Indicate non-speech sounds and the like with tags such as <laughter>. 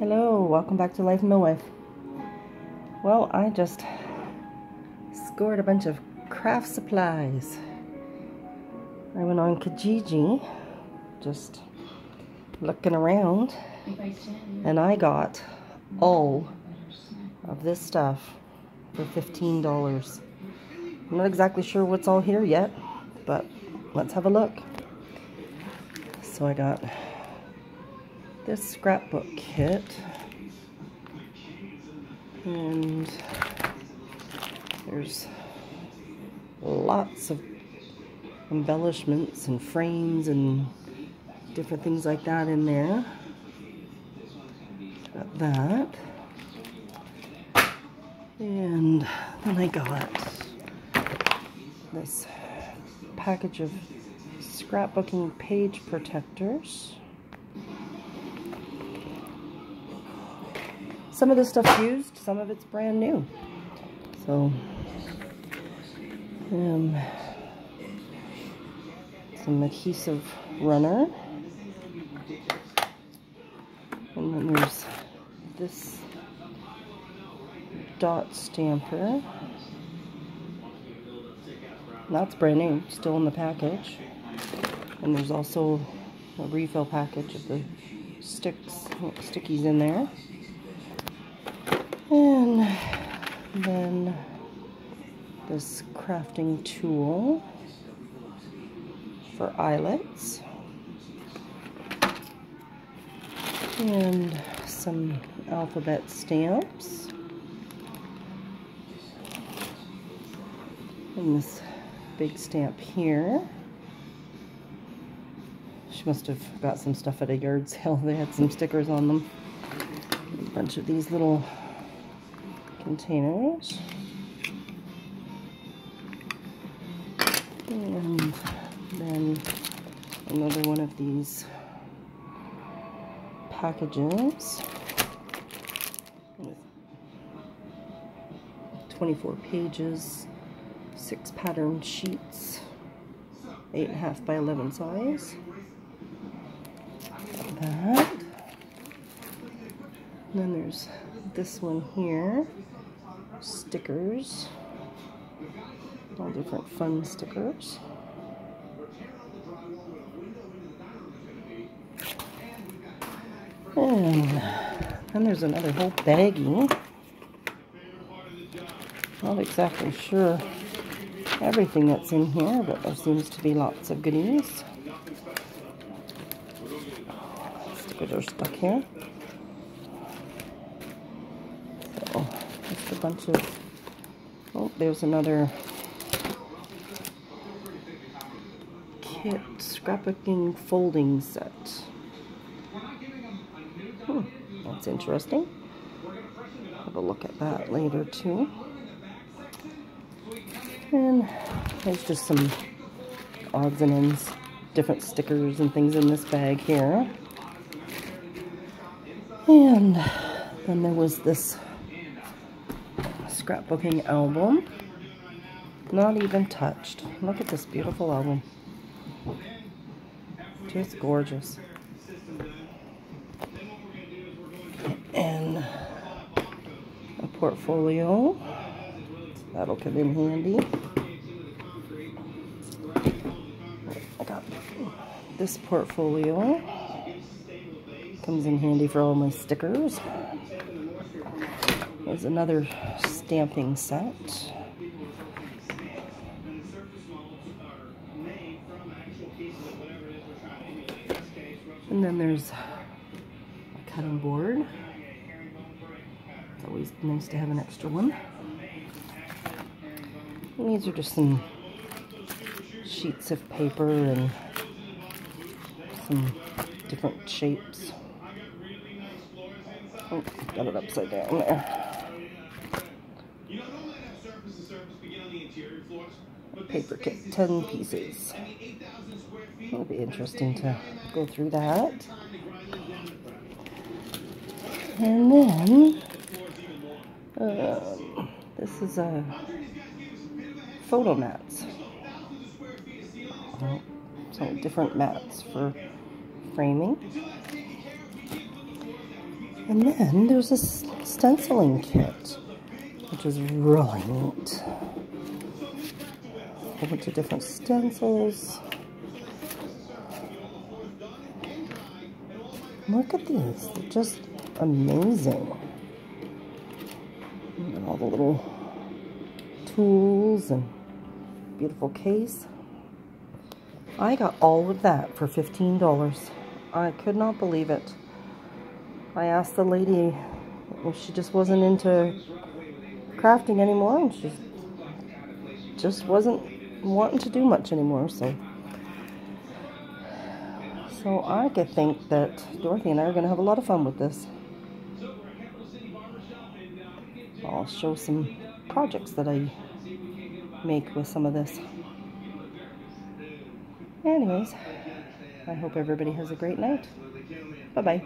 Hello, welcome back to Life in Mil-Wife. Well, I just scored a bunch of craft supplies. I went on Kijiji, just looking around, and I got all of this stuff for $15. I'm not exactly sure what's all here yet, but let's have a look. So I got this scrapbook kit. And there's lots of embellishments and frames and different things like that in there. Got that. And then I got this package of scrapbooking page protectors some of the stuff's used, some of it's brand new. So, um, some adhesive runner. And then there's this dot stamper. That's brand new, still in the package. And there's also a refill package of the sticks, stickies in there. And then this crafting tool for eyelets. And some alphabet stamps. And this big stamp here. She must have got some stuff at a yard sale. <laughs> They had some stickers on them. A bunch of these little containers. And then another one of these packages with 24 pages, six pattern sheets, eight and a half by 11 size. That. Then there's this one here stickers. All different fun stickers. And then there's another whole baggie. Not exactly sure everything that's in here, but there seems to be lots of goodies. Stickers are stuck here. Just a bunch of, oh, there's another kit scrapbooking folding set. Hmm, that's interesting. Have a look at that later too. And there's just some odds and ends, different stickers and things in this bag here. And then there was this scrapbooking album. Not even touched. Look at this beautiful album. Just gorgeous. And a portfolio. That'll come in handy. I got this portfolio. Comes in handy for all my stickers. There's another stamping set. And then there's a cutting board. It's always nice to have an extra one. And these are just some sheets of paper and some different shapes. Oh, got it upside down there. paper kit, 10 pieces. It'll be interesting to go through that. And then, um, this is a photo mats. So different mats for framing. And then there's a stenciling kit, which is really neat. A whole bunch of different stencils. Look at these, they're just amazing. And all the little tools and beautiful case. I got all of that for $15. I could not believe it. I asked the lady if she just wasn't into crafting anymore and she just wasn't wanting to do much anymore so so I could think that Dorothy and I are going to have a lot of fun with this. I'll show some projects that I make with some of this. Anyways, I hope everybody has a great night. Bye-bye.